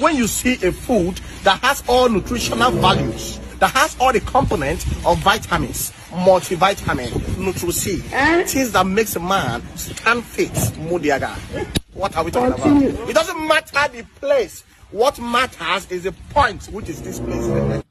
when you see a food that has all nutritional values, that has all the components of vitamins, multivitamin, Nutri-C, eh? things that makes a man stand fit, Mudiaga. What are we talking about? It doesn't matter the place. What matters is the point, which is this place.